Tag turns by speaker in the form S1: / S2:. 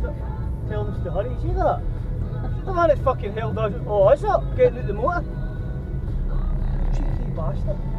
S1: Tell us to hurry. See that? The man is fucking held us. Oh, is that getting out the motor? Cheeky bastard.